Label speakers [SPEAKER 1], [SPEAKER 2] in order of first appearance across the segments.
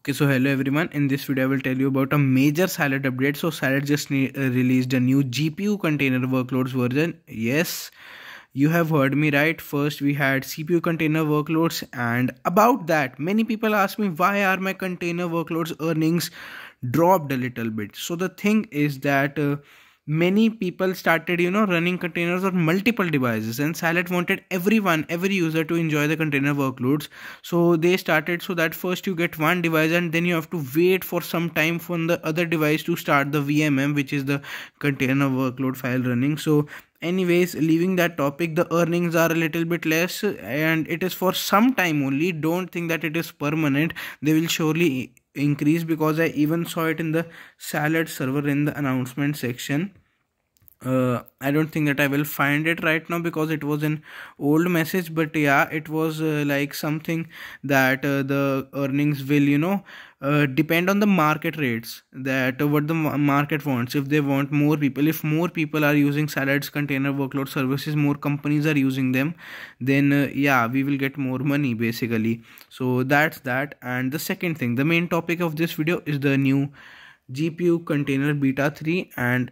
[SPEAKER 1] Okay, so hello everyone. In this video, I will tell you about a major Salad update. So Salad just uh, released a new GPU container workloads version. Yes, you have heard me right. First, we had CPU container workloads, and about that, many people ask me why are my container workloads earnings dropped a little bit. So the thing is that. Uh, many people started you know running containers on multiple devices and salad wanted everyone every user to enjoy the container workloads. So they started so that first you get one device and then you have to wait for some time for the other device to start the vmm which is the container workload file running. So anyways leaving that topic the earnings are a little bit less and it is for some time only. Don't think that it is permanent. They will surely increase because i even saw it in the salad server in the announcement section uh, I don't think that I will find it right now because it was an old message but yeah it was uh, like something that uh, the earnings will you know uh, depend on the market rates that uh, what the market wants. If they want more people if more people are using salads container workload services more companies are using them then uh, yeah we will get more money basically. So that's that. And the second thing the main topic of this video is the new GPU container beta 3 and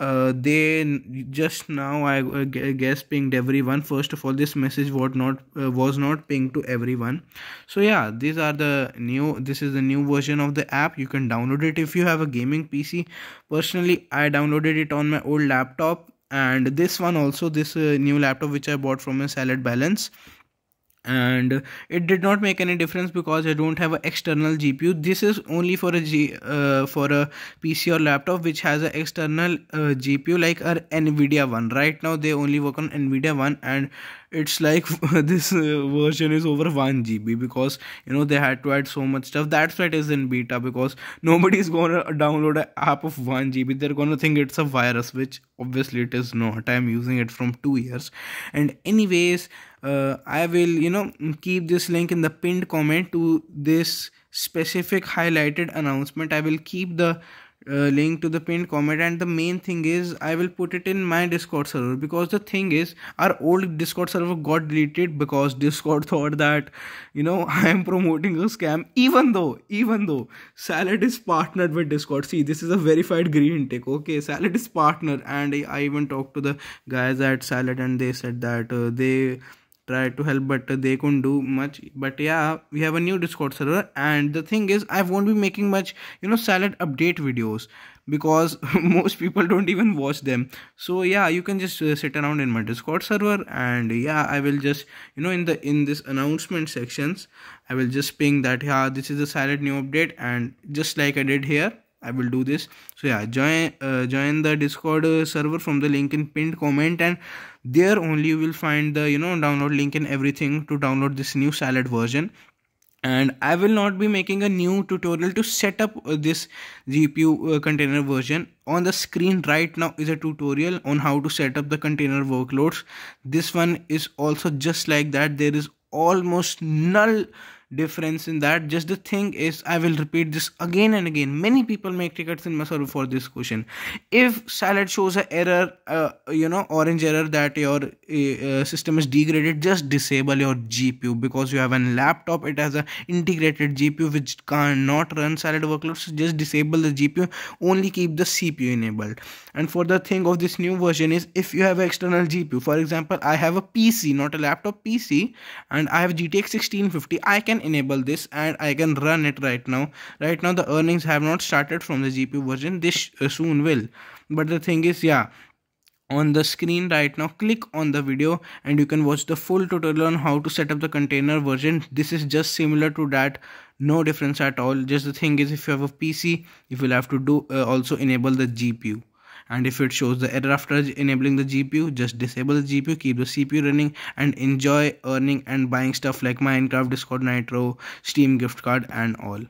[SPEAKER 1] uh, they just now I uh, guess pinged everyone. First of all, this message was not uh, was not pinged to everyone. So yeah, these are the new. This is the new version of the app. You can download it if you have a gaming PC. Personally, I downloaded it on my old laptop, and this one also this uh, new laptop which I bought from a Salad Balance and it did not make any difference because I don't have an external GPU. This is only for a G uh, for a PC or laptop which has an external uh, GPU like a Nvidia one. Right now they only work on Nvidia one and it's like this uh, version is over 1 GB because you know they had to add so much stuff. That's why it is in beta because nobody's gonna download an app of 1 GB. They're gonna think it's a virus, which obviously it is not. I'm using it from two years, and anyways uh, i will you know keep this link in the pinned comment to this specific highlighted announcement i will keep the uh, link to the pinned comment. And the main thing is i will put it in my discord server. Because the thing is our old discord server got deleted because discord thought that you know i am promoting a scam. Even though even though salad is partnered with discord. See this is a verified green tick okay salad is partner. And i even talked to the guys at salad and they said that uh, they try to help but they couldn't do much. But yeah we have a new discord server and the thing is i won't be making much you know salad update videos because most people don't even watch them. So yeah you can just uh, sit around in my discord server and yeah i will just you know in the in this announcement sections i will just ping that yeah this is a salad new update and just like i did here i will do this. So yeah join uh, join the discord uh, server from the link in pinned comment and there only you will find the you know download link and everything to download this new salad version. And i will not be making a new tutorial to set up uh, this gpu uh, container version. On the screen right now is a tutorial on how to set up the container workloads. This one is also just like that. There is almost null difference in that. Just the thing is i will repeat this again and again. Many people make tickets in server for this question. If salad shows a error uh, you know orange error that your uh, system is degraded just disable your gpu because you have a laptop. It has a integrated gpu which cannot run salad workloads. Just disable the gpu only keep the cpu enabled. And for the thing of this new version is if you have external gpu for example i have a pc not a laptop pc and i have gtx 1650 i can enable this and I can run it right now. Right now the earnings have not started from the GPU version. This uh, soon will. But the thing is yeah on the screen right now click on the video and you can watch the full tutorial on how to set up the container version. This is just similar to that. No difference at all. Just the thing is if you have a pc you will have to do uh, also enable the gpu and if it shows the error after enabling the GPU just disable the GPU keep the CPU running and enjoy earning and buying stuff like Minecraft Discord Nitro Steam gift card and all